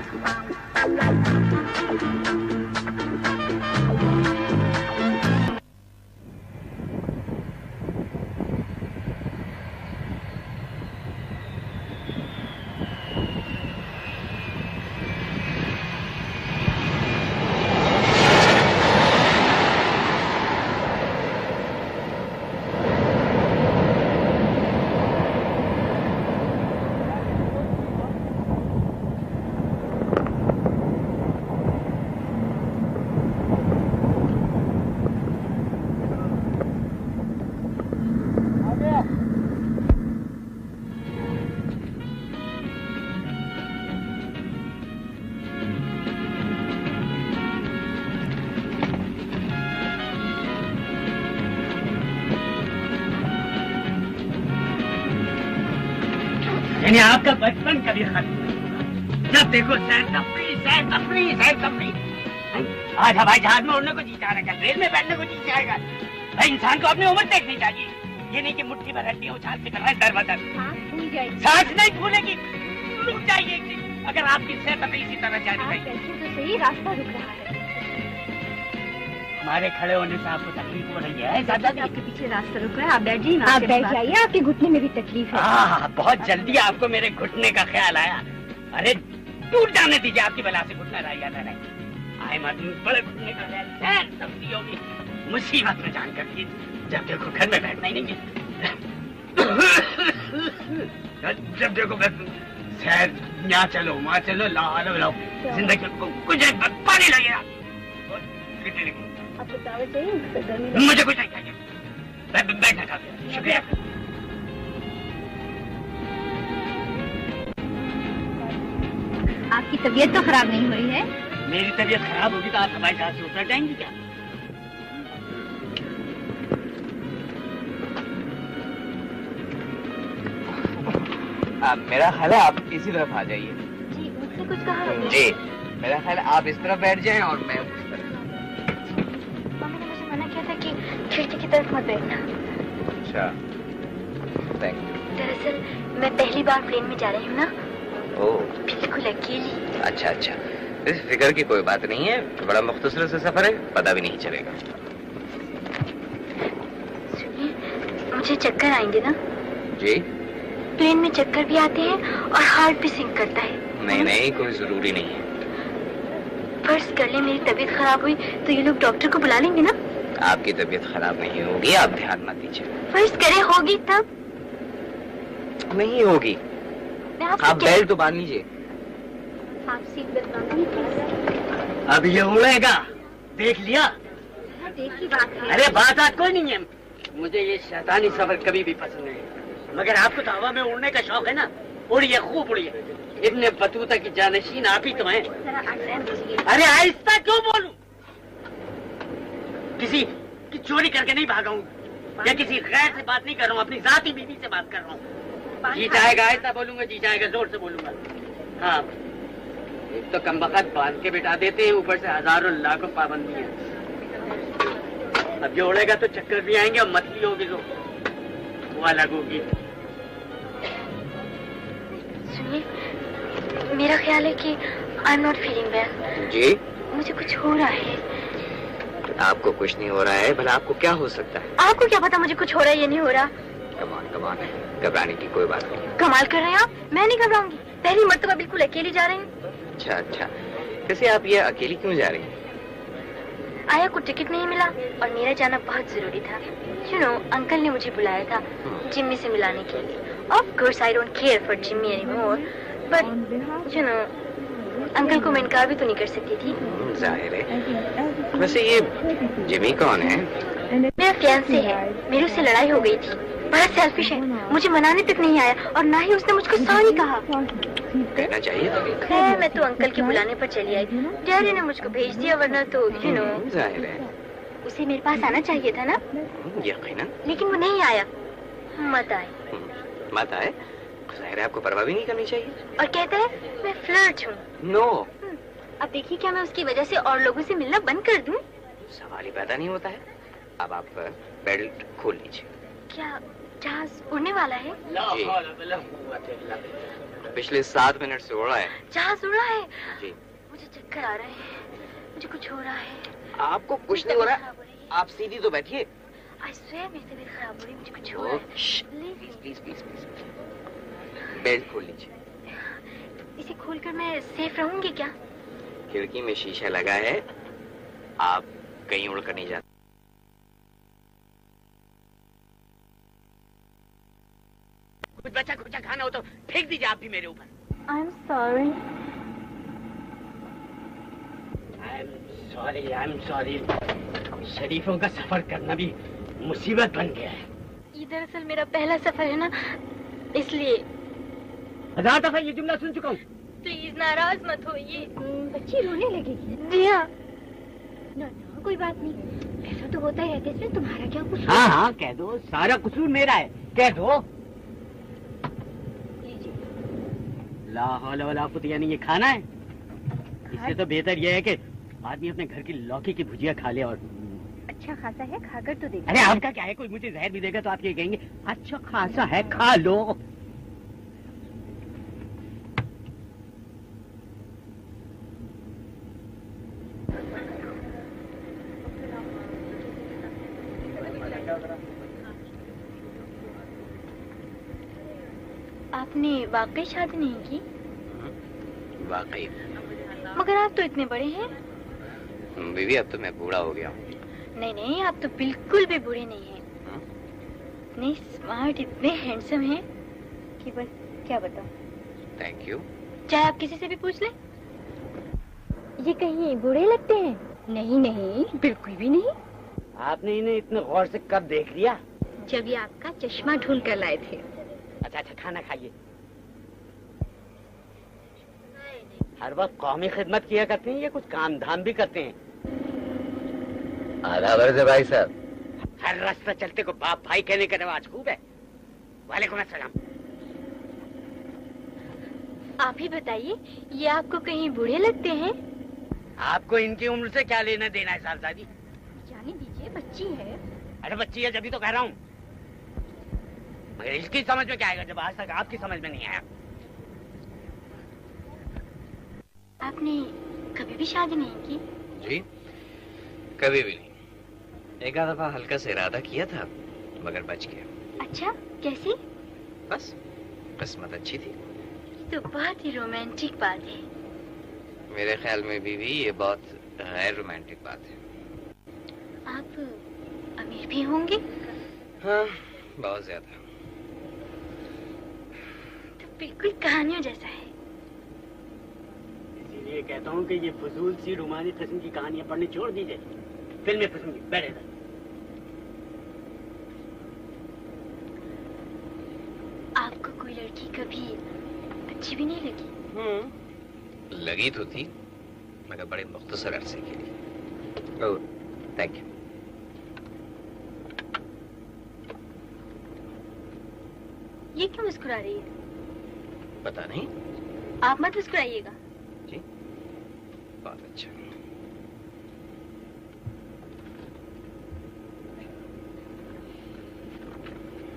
Thank you. आपका बचपन कभी खत्म नहीं जब देखो सैर तफरी सैर तफरी सैर तफरी आज हवाई जहाज़ में उड़ने को जी जा रहा है रेल में बैठने को जी जाएगा भाई इंसान को अपनी उम्र देखनी चाहिए। ये नहीं कि मुट्ठी भर हड्डी उछाल के कर रहा है दर बदर सांस नहीं फूलेगी रुक जाइए अगर आपकी सैर तफरी इसी तरह जारी रही। तो सही रास्ता रुक रहा है। हमारे खड़े होने से आपको तकलीफ़ हो रही है? ज़्यादा आपके पीछे रास्ता रुक रहा है आप बैठ जाइए आप बैठ जाइए आपके घुटने में भी तकलीफ़ है। हाँ बहुत जल्दी आपको मेरे घुटने का ख्याल आया। अरे टूट जाने दीजिए आपकी बला से घुटना रह जाता रहे आए मत बड़े घुटने का ख्याल होगी। मुसीबत में जान कर जब देखो घर में बैठना ही नहीं जब देखो सैर यहाँ चलो वहाँ चलो लाओ लो लाओ। ज़िंदगी को कुछ पानी लगेगा आपको दावत चाहिए मुझे कुछ नहीं चाहिए। मैं बैठना चाहती हूँ शुक्रिया। आपकी तबीयत तो खराब नहीं हुई है? मेरी तबीयत खराब होगी तो आप हमारे साथ से उतर जाएँगी क्या? आ, मेरा ख्याल है आप इसी तरफ़ आ जाइए। जी मुझसे कुछ कहा जी मेरा ख्याल है आप इस तरफ़ बैठ जाएँ और मैं उस तरफ़। की तरफ़ मत बैठना। अच्छा। थैंक यू दरअसल मैं पहली बार प्लेन में जा रही हूँ ना। ओह बिल्कुल अकेली। अच्छा अच्छा। इस फ़िक्र की कोई बात नहीं है। बड़ा मुख्तसर से सफ़र है। पता भी नहीं चलेगा। सुनिए मुझे चक्कर आएँगे ना? जी? प्लेन में चक्कर भी आते हैं और हार्ट भी सिंक करता है। नहीं नहीं कोई ज़रूरी नहीं है। फ़र्ज़ कर ले मेरी तबीयत खराब हुई तो ये लोग डॉक्टर को बुला लेंगे ना? आपकी तबीयत खराब नहीं होगी आप ध्यान मत दीजिए। फ़र्ज़ करे होगी तब? नहीं होगी। आप बेल्ट तो बाँध लीजिए। आप सीट बेल्ट अब ये उड़ेगा देख लिया। बात है। अरे बात आज कोई नहीं है। मुझे ये शैतानी सफ़र कभी भी पसंद नहीं मगर आपको तो हवा में उड़ने का शौक है ना। उड़िए खूब उड़िए। इतने बतूता की जानशीन आप ही तो हैं। अरे आहिस्ता क्यों बोलूँ? किसी की चोरी करके नहीं भागा हूँ या किसी गैर से बात नहीं कर रहा हूँ अपनी जाती बीवी से बात कर रहा हूँ। जी जाएगा ऐसा बोलूँगा जी जाएगा ज़ोर से बोलूँगा। हाँ। एक तो कम वक्त बाँध के बिठा देते हैं ऊपर से हज़ारों लाखों पाबंदी है। अब जो उड़ेगा तो चक्कर भी आएँगे और मछली होगी तो वो अलग होगी सुनिए मेरा ख्याल है कि I am not feeling well जी? मुझे कुछ हो रहा है। आपको कुछ नहीं हो रहा है भला आपको क्या हो सकता है? आपको क्या पता मुझे कुछ हो रहा है या नहीं हो रहा? कमान कमान है घबराने की कोई बात नहीं। कमाल कर रहे हैं आप मैं नहीं घबराऊँगी। पहली मर्तबा बिल्कुल अकेली जा रही हूँ। अच्छा अच्छा। वैसे आप ये अकेली क्यों जा रही हैं? आया को टिकट नहीं मिला और मेरा जाना बहुत ज़रूरी था। यू नो अंकल ने मुझे बुलाया था जिम्मी से मिलाने के लिए। Of course I don't care for Jimmy anymore but you know uncle को मैं इनकार भी तो नहीं कर सकती थी। हम्म, ज़ाहिर है। वैसे ये जिमी कौन है? मेरा फियांसे है। मेरी उससे लड़ाई हो गई थी। बड़ा सेल्फिश है। मुझे मनाने तक नहीं आया और ना ही उसने मुझको सॉरी कहा। कहना चाहिए तो खैर मैं तो अंकल के बुलाने पर चली आई। डैडी ने मुझको भेज दिया वरना तो यू नो ज़ाहिर है। उसे मेरे पास आना चाहिए था ना? हम्म, यकीनन। लेकिन वो नहीं आया। मत आए। हम्म, मत आए? ज़ाहिर है आपको परवाह भी नहीं करनी चाहिए। और कहता है मैं फ्लर्ट हूँ। No no. अब देखिए क्या मैं उसकी वजह से और लोगों से मिलना बंद कर दूँ? सवाल ही पैदा नहीं होता है। अब आप बेल्ट खोल लीजिए। क्या जहाज़ उड़ने वाला है? पिछले सात मिनट से उड़ा है। जहाज़ उड़ा है? जी। मुझे चक्कर आ रहे हैं। मुझे कुछ हो रहा है। आपको कुछ नहीं हो रहा हो। रही है। आप सीधी तो बैठिए। आई स्वेयर मेरी तबीयत खराब हो रही है मुझे कुछ हो रहा है। Please please please please belt खोल लीजिए। इसे खोलकर मैं सेफ़ रहूँगी क्या? खिड़की में शीशा लगा है। आप कहीं उड़कर नहीं जाते। कुछ बचा खुचा खाना हो तो फेंक दीजिए आप भी मेरे ऊपर। I am sorry I am sorry I am sorry शरीफों का सफ़र करना भी मुसीबत बन गया है। ये दरअसल मेरा पहला सफ़र है ना इसलिए हज़ार दफ़ा ये जुमला सुन चुका हूँ। प्लीज़ नाराज़ मत होइए। बच्ची रोने लगेगी। जी हाँ ना ना कोई बात नहीं। ऐसा तो होता ही रहता है इसमें तुम्हारा क्या कुछ हाँ हाँ कह दो सारा कसूर मेरा है। कह दो। लीजिए। ला हौला वला कुत यानी ये खाना है? इससे तो बेहतर ये है कि आदमी अपने घर की लौकी की भुजिया खा ले और अच्छा खासा है खाकर तो देखो अरे आपका क्या है? कोई मुझे जहर भी देगा तो आप ये कहेंगे अच्छा खासा है खा लो आपने वाकई शादी नहीं की। वाकई। मगर आप तो इतने बड़े हैं। बीवी अब तो मैं बूढ़ा हो गया हूँ। नहीं नहीं आप तो बिल्कुल भी बुरे नहीं हैं। हाँ? नहीं स्मार्ट इतने हैंडसम हैं कि बस क्या बताऊँ। थैंक यू चाहे आप किसी से भी पूछ लें। ये कहीं बुरे लगते हैं? नहीं नहीं बिल्कुल भी नहीं। आपने इन्हें इतने गौर से कब देख लिया? जब ये आपका चश्मा ढूंढ कर लाए थे। अच्छा अच्छा खाना खाइए। हर वक्त कौमी खिदमत किया करते हैं ये कुछ काम धाम भी करते हैं। आधा वर्ष है भाई साहब। हर रास्ता चलते को बाप भाई कहने का रिवाज खूब है। वालेकुम अस्सलाम। आप ही बताइए ये आपको कहीं बुरे लगते हैं? आपको इनकी उम्र से क्या लेना देना है साहबजादी? जाने दीजिए बच्ची है। अरे बच्ची है जब तो कह रहा हूँ। मगर इसकी समझ में क्या आएगा जब आज तक आपकी समझ में नहीं आया। आपने कभी भी शादी नहीं की? जी कभी भी नहीं। एक आध दफ़ा हल्का से इरादा किया था मगर बच गया। अच्छा कैसी? बस किस्मत अच्छी थी। तो बहुत ही रोमांटिक बात है। मेरे ख्याल में बीवी ये बहुत गैर रोमांटिक बात है। आप अमीर भी होंगे? हाँ बहुत ज़्यादा। तो बिल्कुल कहानियों जैसा है। इसीलिए कहता हूँ कि ये फजूल सी रोमानी किस्म की कहानियाँ पढ़नी छोड़ दीजिए फ़िल्में पसंद की बैठे। आपको कोई लड़की कभी अच्छी भी नहीं लगी? लगी तो थी मगर बड़े मुख्तसर अरसे के लिए। ओह थैंक यू ये क्यों मुस्कुरा रही है? पता नहीं। आप मत मुस्कुराइएगा। बहुत अच्छा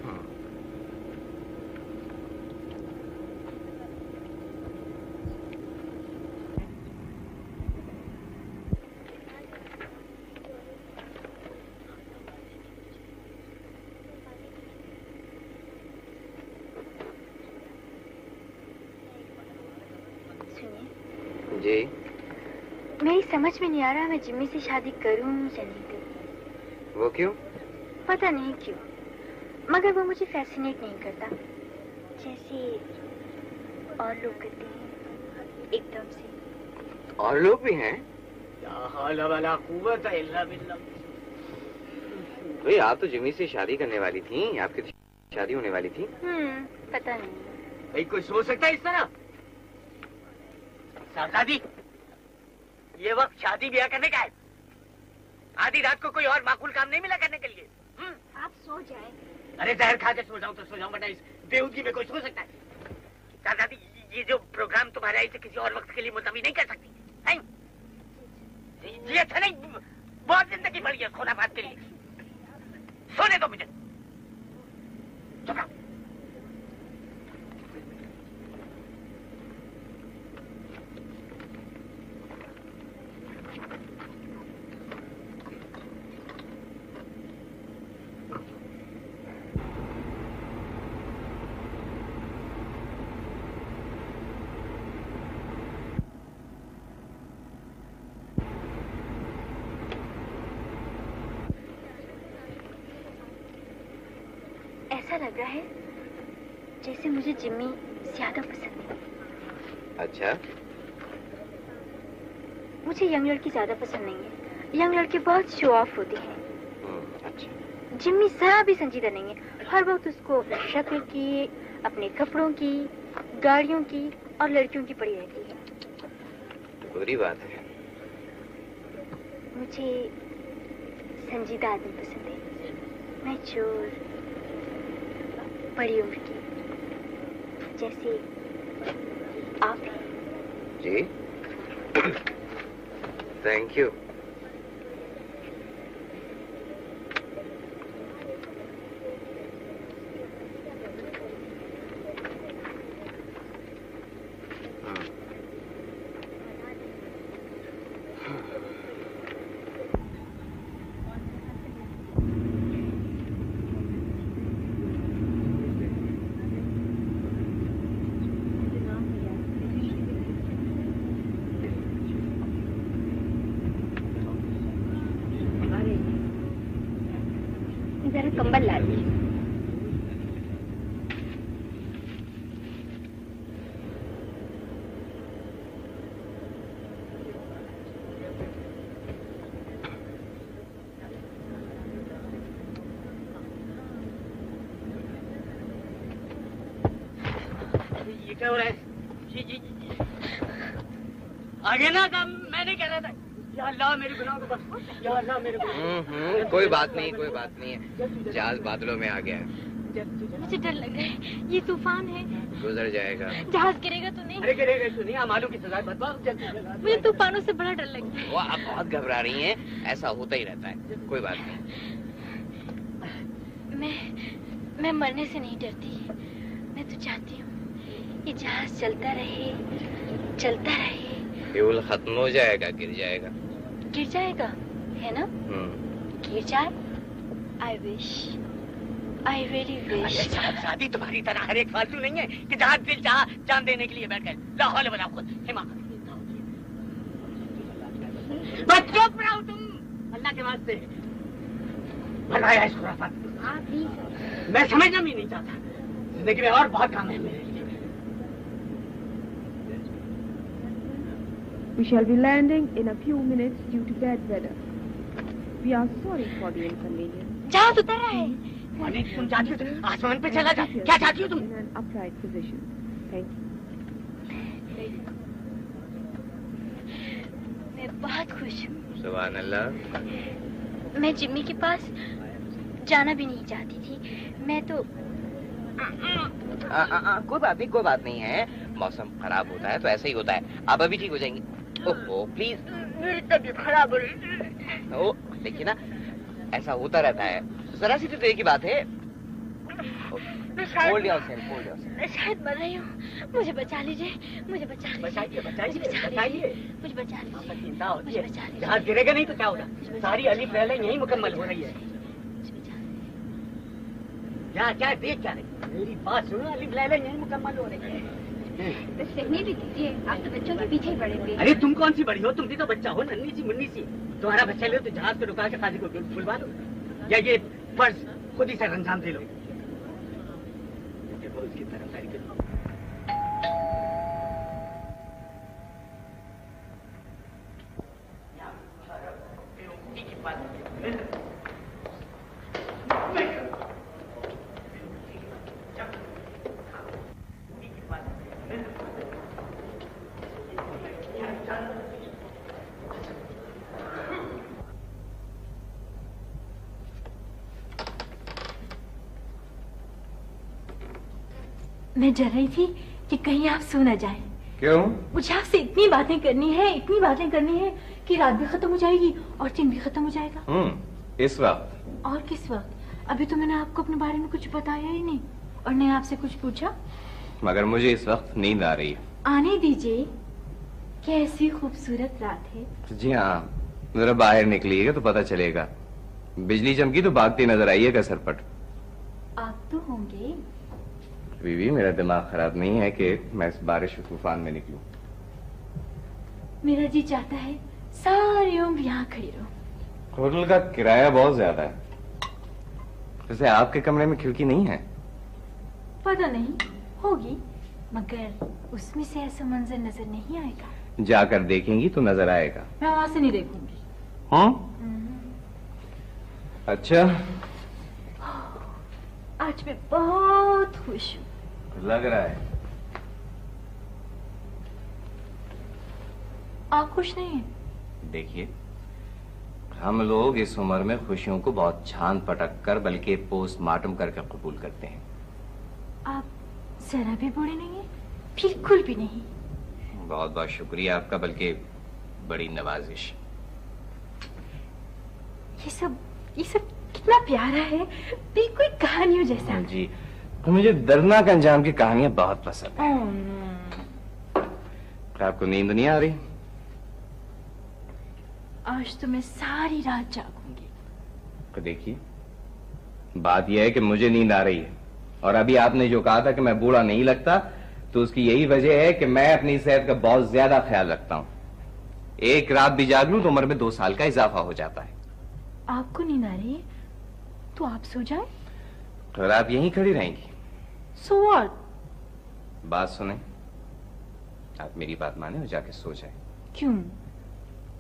हम्म, सुनिए जी मेरी समझ में नहीं आ रहा मैं जिम्मी से शादी करूँ या नहीं करूँ। वो क्यों? पता नहीं क्यों। मगर वो मुझे फैसिनेट नहीं करता। जैसे और लोग करते हैं एकदम से। और लोग भी हैं। भाई आप तो जिमी से शादी करने वाली थी आपकी तो शादी होने वाली थी। हम्म पता नहीं। भाई कोई सोच सकता है इस तरह? साहबजादी ये वक्त शादी ब्याह करने का है। आधी रात को कोई और माकूल काम नहीं मिला करने के लिए। हम्म? आप सो जाए। अरे जहर खा के सो जाऊँ तो सो जाऊँ वरना इस बेहूदगी में कोई सो सकता है। साहबजादी ये जो प्रोग्राम तुम्हारा है इसे किसी और वक्त के लिए मुलतवी नहीं कर सकती। हैं? ये अच्छा नहीं बहुत ज़िंदगी बढ़ी है खोना बात के लिए। सोने दो मुझे। चुप ऐसा लग रहा है जैसे मुझे जिम्मी ज़्यादा पसंद है। अच्छा? मुझे यंग लड़की ज़्यादा पसंद नहीं है। यंग लड़के बहुत शो ऑफ़ होते हैं। अच्छा। जिम्मी जरा भी संजीदा नहीं है। हर वक्त उसको शक्ल की अपने कपड़ों की गाड़ियों की और लड़कियों की पड़ी रहती है। बुरी बात है। मुझे संजीदा आदमी पसंद है। मैं चोर बड़ी उम्र की जैसे आप। हैं। जी। थैंक यू जरा कंबल ला दी ये क्या हो रहा है जी जी जी, जी। आगे ना काम मैंने कह रहा था। हम्म, हम्म, कोई बात नहीं कोई बात नहीं। है जहाज़ बादलों में आ गया है। मुझे डर लग रहा है ये तूफ़ान है। गुजर जाएगा। जहाज़ गिरेगा तो नहीं? अरे गिरेगा सुनिए हम आलू की सजा। मुझे तूफानों से बड़ा डर लगता है। वो आप बहुत घबरा रही हैं। ऐसा होता ही रहता है। कोई बात नहीं। मैं मैं मरने से नहीं डरती। मैं तो चाहती हूँ ये जहाज़ चलता रहे चलता रहे। फ्यूल खत्म हो जाएगा गिर जाएगा। गिर जाएगा है ना? हम्म, गिर जाए I wish I really wish शादी तुम्हारी तरह हर एक फालतू नहीं है कि जहाँ दिल चाह जान देने के लिए बैठ गए। लाहौल बना खुद। हिमा। चुप रहो तुम। अल्लाह के वास्ते। बनाया इस खुराफात। मैं समझना भी नहीं चाहता। ज़िंदगी में और बहुत काम है मेरे We shall be landing in a few minutes due to bad weather. We are sorry for the inconvenience. जहाज़ उतर रहा है अरे तुम चाहती हो तो आसमान पे चला जा। क्या चाहती हो तुम? In an upright position. Thank you. मैं बहुत खुश हूँ। सुभान अल्लाह मैं जिम्मी के पास जाना भी नहीं चाहती थी। मैं तो आ, आ, आ, कोई बात नहीं कोई बात नहीं है। मौसम खराब होता है तो ऐसा ही होता है। आप अभी ठीक हो जाएँगी। ओहो। प्लीज़। मेरी तबीयत खराब हो रही ओ देखिए ना ऐसा होता रहता है। जरा सी तो देर की बात है। मैं होल्ड शायद योरसेल्फ होल्ड योरसेल्फ मैं शायद मर रही हूँ। मुझे बचा लीजिए मुझे बचा लीजिए। बचाइए बचाइए मुझे बचा बचाइए। लीजिए मुझे बचा लीजिए। चिंता होती मुझे है। बचा लीजिए। जहाँ गिरेगा नहीं तो क्या होगा? सारी अली पहले यही मुकम्मल हो रही है। बचा लीजिए। क्या क्या देख क्या रही मेरी बात सुनो अली पहले यही मुकम्मल हो रही है। बस रहने भी दीजिए आप तो बच्चों के पीछे ही अरे तुम कौन सी बड़ी हो? तुम भी तो बच्चा हो नन्ही सी मुन्नी सी। तुम्हारा बच्चा ले तो जहाज़ को रुका के काजी को बुलवा लो? या ये फ़र्ज़ खुद ही सर अंजाम दे लो? देखो उसकी तरफदारी करो मैं डर रही थी कि कहीं आप सो न जाएँ। क्यों? मुझे आपसे इतनी बातें करनी है इतनी बातें करनी है कि रात भी खत्म हो जाएगी और दिन भी खत्म हो जाएगा। हम्म इस वक्त। और किस वक्त? अभी तो मैंने आपको अपने बारे में कुछ बताया ही नहीं और ने आपसे कुछ पूछा। मगर मुझे इस वक्त नींद आ रही है। आने दीजिए कैसी खूबसूरत रात है। जी हाँ जरा बाहर निकलिएगा तो पता चलेगा। बिजली चमकी तो भागती नज़र सरपट। आप तो होंगे बीवी मेरा दिमाग खराब नहीं है कि मैं इस बारिश और तूफ़ान में निकलूं। मेरा जी चाहता है सारी उम्र यहाँ खड़ी रहो। होटल का किराया बहुत ज़्यादा है। वैसे आपके कमरे में खिड़की नहीं है? पता नहीं होगी मगर उसमें से ऐसा मंजर नज़र नहीं आएगा। जाकर देखेंगी तो नज़र आएगा। मैं वहाँ से नहीं देखूँगी। हाँ अच्छा। आज मैं बहुत खुश हूँ। लग रहा है। आप खुश नहीं हैं? देखिए हम लोग इस उम्र में खुशियों को बहुत छान पटक कर बल्कि पोस्टमार्टम करके कबूल करते हैं। आप जरा भी बूढ़े नहीं है? बिल्कुल भी नहीं। बहुत बहुत शुक्रिया आपका बल्कि बड़ी नवाजिश। ये सब ये सब कितना प्यारा है। बिल्कुल कहानियों जैसा। जी तो मुझे दर्दनाक अंजाम की कहानियाँ बहुत पसंद है। Oh, no. क्या आपको नींद नहीं आ रही? आज तो मैं सारी रात जागूँगी। तो देखिए बात यह है कि मुझे नींद आ रही है। और अभी आपने जो कहा था कि मैं बूढ़ा नहीं लगता तो उसकी यही वजह है कि मैं अपनी सेहत का बहुत ज़्यादा ख्याल रखता हूँ। एक रात भी जाग लूँ तो उम्र में दो साल का इजाफा हो जाता है। आपको नींद आ रही है? तो आप सो जाए। तो आप यहीं खड़ी रहेंगी। सो व्हाट बात सुने। आप मेरी बात माने और जाके सो जाए। क्यों?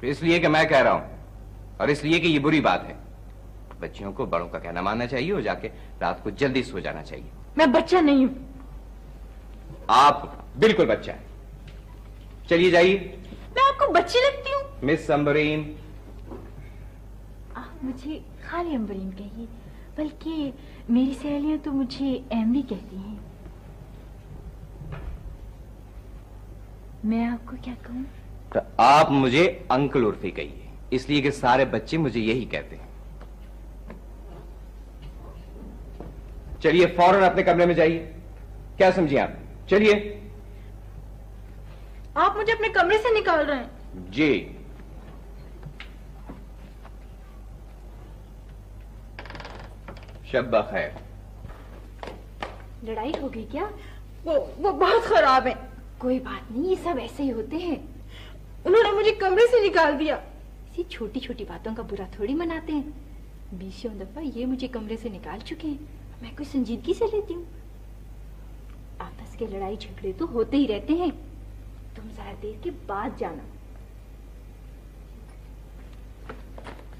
तो इसलिए कि मैं कह रहा हूँ और इसलिए कि ये बुरी बात है। बच्चियों को बड़ों का कहना मानना चाहिए और जाके रात को जल्दी सो जाना चाहिए। मैं बच्चा नहीं हूँ। आप बिल्कुल बच्चा है। चलिए जाइए। मैं आपको बच्ची लगती हूँ। मिस संबरीन आप मुझे खाली अम्बरीन कहिए बल्कि मेरी सहेलियाँ तो मुझे एमडी कहती हैं। मैं आपको क्या कहूँ? तो आप मुझे अंकल उर्फी कहिए इसलिए कि सारे बच्चे मुझे यही कहते हैं। चलिए फ़ौरन अपने कमरे में जाइए। क्या समझिए आप? चलिए। आप मुझे अपने कमरे से निकाल रहे हैं। जी। शब खैर। लड़ाई हो गई क्या? वो वो बहुत खराब है। कोई बात नहीं ये सब ऐसे ही होते हैं। उन्होंने मुझे कमरे से निकाल दिया। इसी छोटी छोटी बातों का बुरा थोड़ी मनाते हैं। बीसों दफ़ा ये मुझे कमरे से निकाल चुके हैं। मैं कोई संजीदगी से लेती हूँ। आपस के लड़ाई झगड़े तो होते ही रहते हैं। तुम जरा देर के बाद जाना।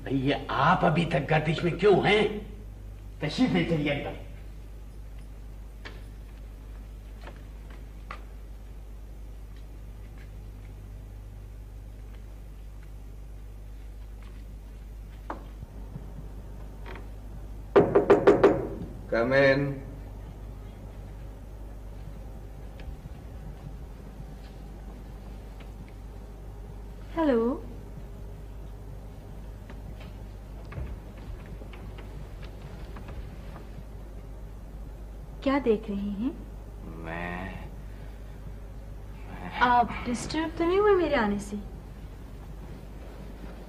भैया आप अभी तक गर्दिश में क्यों हैं? तशरीफ़ ले चलिए अंदर। Come in. हेलो क्या देख रहे हैं? मैं, मैं आप डिस्टर्ब तो नहीं हुए मेरे आने से?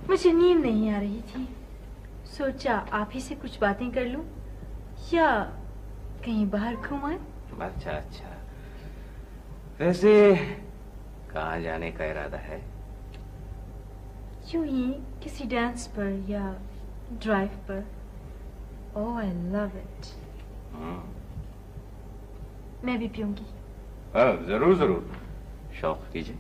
मुझे नींद नहीं आ रही थी। सोचा आप ही से कुछ बातें कर लूँ। या कहीं बाहर घूम आए अच्छा अच्छा। वैसे कहाँ जाने का इरादा है? यूँ ही किसी डांस पर या ड्राइव पर। ओह आई लव इट मैं भी पीऊँगी। हाँ, ज़रूर ज़रूर। शौक कीजिए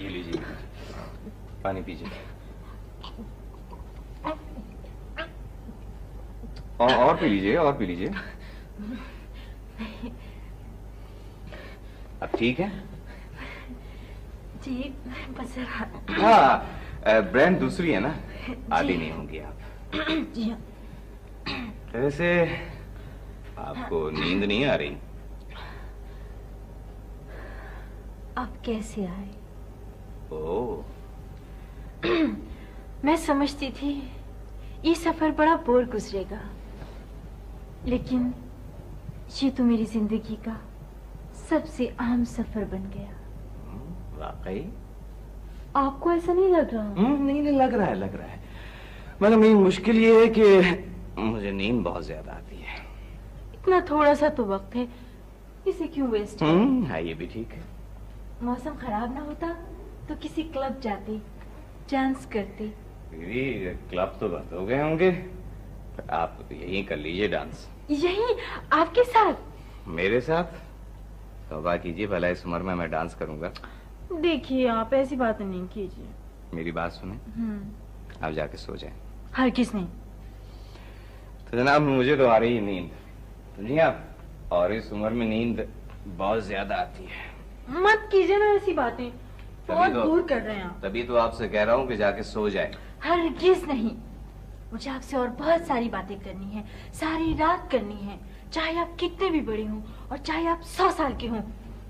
ये लीजिए पानी पीजिए। और और पी लीजिए और पी लीजिए। अब ठीक है? जी बस हाँ ब्रांड दूसरी है ना? आदि नहीं होंगी आप। जी। वैसे आपको नींद नहीं आ रही? आप कैसे आए? ओ मैं समझती थी ये सफ़र बड़ा बोर गुजरेगा। लेकिन ये तो मेरी ज़िंदगी का सबसे अहम सफ़र बन गया। वाकई? आपको ऐसा नहीं लग रहा? हम्म, नहीं नहीं लग रहा है लग रहा है। मगर मेरी मुश्किल ये है कि मुझे नींद बहुत ज़्यादा आती है। इतना थोड़ा सा तो वक्त है इसे क्यों वेस्ट हम्म हाँ ये भी ठीक है। मौसम खराब ना होता तो किसी क्लब जाती डांस करती। दीदी क्लब तो बंद हो गए होंगे। आप यहीं कर लीजिए डांस। यही? आपके साथ? मेरे साथ? तौबा कीजिए भला इस उम्र में मैं डांस करूँगा। देखिए आप ऐसी बात नहीं कीजिए। मेरी बात सुने? हम्म। आप जाके सो जाएँ। हर किस नहीं। तो जनाब मुझे तो आ रही है नींद। समझिए आप और इस उम्र में नींद बहुत ज़्यादा आती है। मत कीजिए ना ऐसी बातें। बहुत तो- दूर कर रहे हैं आप। तभी तो आपसे कह रहा हूँ कि जाके सो जाए। हर चीज़ नहीं। मुझे आपसे और बहुत सारी बातें करनी है सारी रात करनी है चाहे आप कितने भी बड़े हों और चाहे आप सौ साल के हों।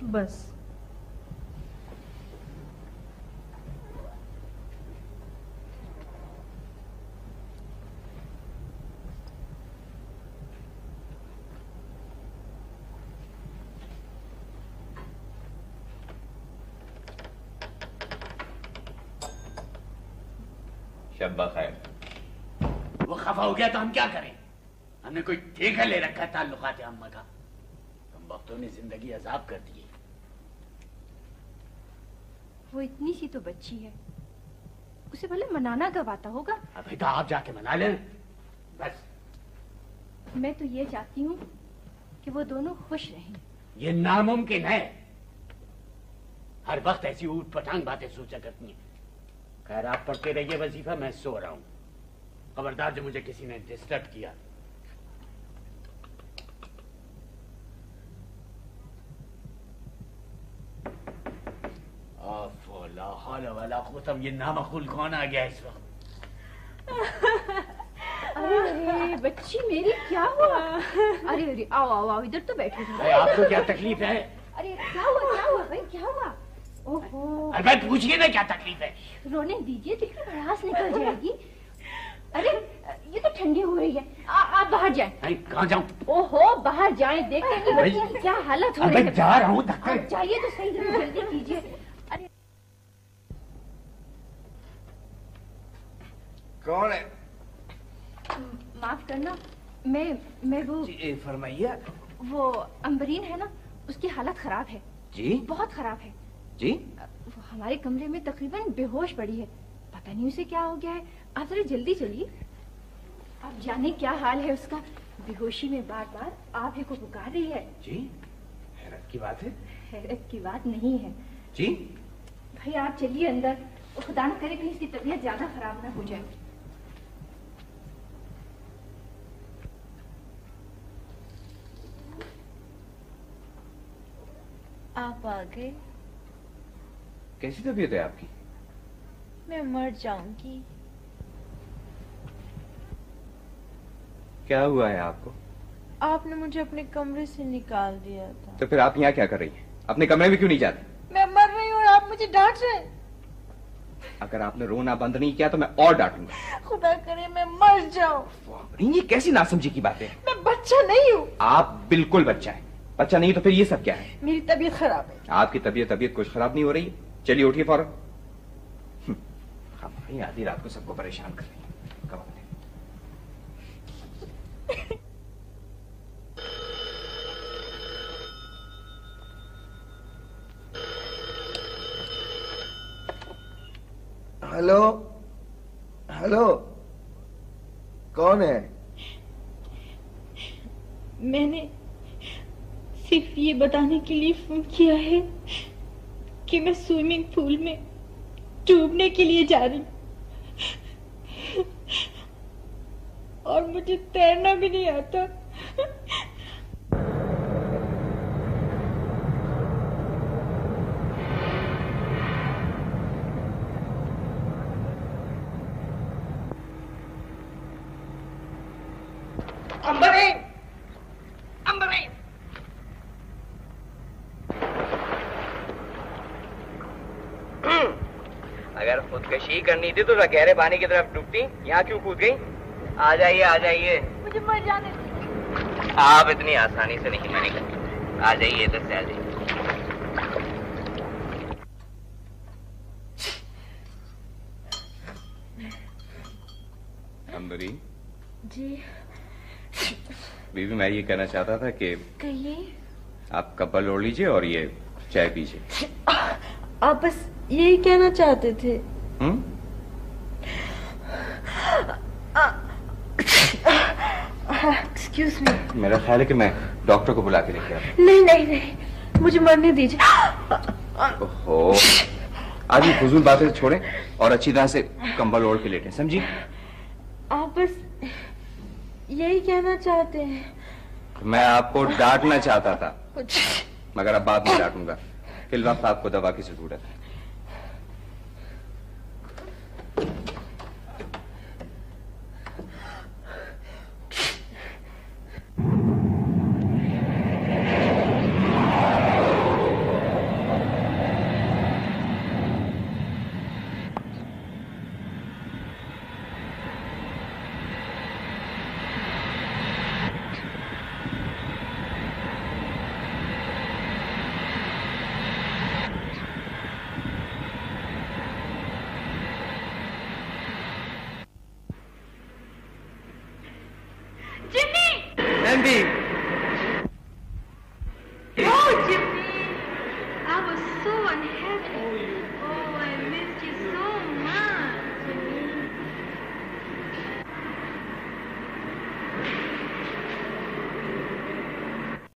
बस। शब्बा खैर वो खफा हो गया तो हम क्या करें? हमने कोई ठेका ले रखा है ताल्लुकात अम्मा का। हम वक्तों ने ज़िंदगी अजाब कर दी है। वो इतनी सी तो बच्ची है। उसे भले मनाना गवाता होगा। अभी तो आप जाके मना लें। बस। मैं तो ये चाहती हूँ कि वो दोनों खुश रहें। ये नामुमकिन है। हर वक्त ऐसी ऊट पटांग बातें सोचा करती हैं। खैर आप पढ़ते रहिए वजीफा मैं सो रहा हूँ। खबरदार जो मुझे किसी ने डिस्टर्ब किया। वला ये कौन आ गया इस वक्त? अरे बच्ची मेरी क्या हुआ? अरे अरे आओ आओ आओ इधर तो बैठो। भाई आपको क्या तकलीफ़ है? अरे क्या हुआ क्या हुआ भाई क्या हुआ? अरे पूछिए ना क्या तकलीफ़ है। रोने दीजिए देखिए भड़ास निकल जाएगी। अरे ये तो ठंडी हो रही है। आ, आप बाहर जाएँ। कहाँ जाऊँ? ओहो बाहर जाएँ देखते हैं क्या हालत हो रही है। जा रहा हूँ धक्का जाइए तो सही जल्दी कीजिए। अरे। कौन है? माफ़ करना मैं मैं वो जी फरमाइए। वो अम्बरीन है ना उसकी हालत खराब है। जी? बहुत खराब है। जी? वो हमारे कमरे में तकरीबन बेहोश पड़ी है। पता नहीं उसे क्या हो गया है। आप जरा जल्दी चलिए। आप जाने क्या हाल है उसका। बेहोशी में बार बार आप ही को पुकार रही है। जी? हैरत की बात है। हैरत की बात नहीं है। जी? भाई आप चलिए अंदर। खुदा न करे कहीं इसकी तबीयत ज़्यादा खराब ना हो जाए। आप आ गए कैसी तबीयत है आपकी? मैं मर जाऊँगी। क्या हुआ है आपको? आपने मुझे अपने कमरे से निकाल दिया था। तो फिर आप यहाँ क्या कर रही हैं? अपने कमरे में क्यों नहीं जाती? मैं मर रही हूँ और आप मुझे डांट रहे हैं। अगर आपने रोना बंद नहीं किया तो मैं और डांटूँगा। खुदा करे मैं मर जाऊँ। ये कैसी नासमझी की बात है? मैं बच्चा नहीं हूँ। आप बिल्कुल बच्चा है। बच्चा नहीं तो फिर ये सब क्या है? मेरी तबीयत खराब है। आपकी तबीयत तबीयत कुछ खराब नहीं हो रही? है चलिए उठिए फ़ौरन। हम्म, हम आधी रात को सबको परेशान कर रही हैं हेलो? हेलो? कौन है? मैंने सिर्फ़ ये बताने के लिए फ़ोन किया है कि मैं स्विमिंग पूल में डूबने के लिए जा रही और मुझे तैरना भी नहीं आता। करनी थी तो गहरे पानी की तरफ़ डूबती। यहाँ क्यों कूद गई? आ जाइए आ जाइए। मुझे मर जाने आप इतनी आसानी से नहीं मैंने आ जाइए इधर से आ जाइए। अंबरी। जी। बीबी मैं ये कहना चाहता था कि कहिए। आप कपल ओढ़ लीजिए और ये चाय पीजिए। आप बस यही कहना चाहते थे। हुँ? एक्सक्यूज मी मेरा ख्याल है कि मैं डॉक्टर को बुला के लेके आता नहीं नहीं नहीं। मुझे मरने दीजिए। ओहो। आज ये फजूल बातें छोड़े और अच्छी तरह से कंबल ओढ़ के लेटे समझी? आप बस यही कहना चाहते हैं। मैं आपको डांटना चाहता था मगर अब बाद में डांटूँगा। फ़िलहाल आपको दवा की ज़रूरत है।